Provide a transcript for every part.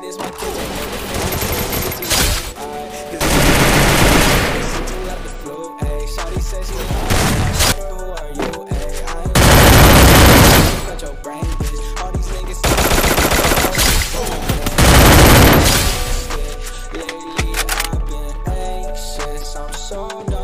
this my kitchen. Cause it's to love the flu. Shawty says. Who are you? I ain't got your brain, bitch. All these niggas Lately I've been anxious. I'm so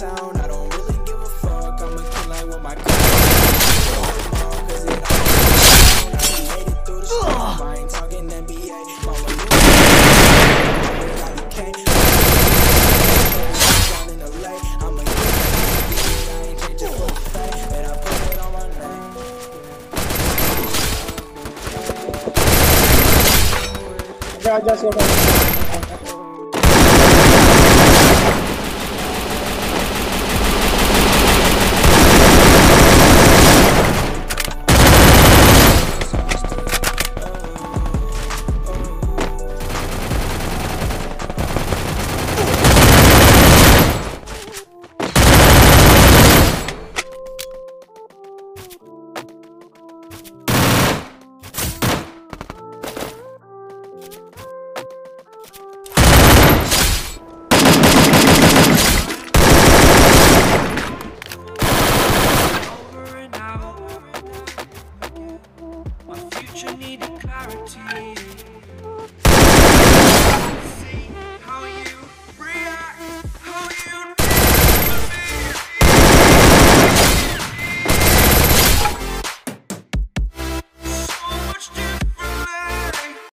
town. I don't really give a fuck. I'ma kill like with my it all I to you.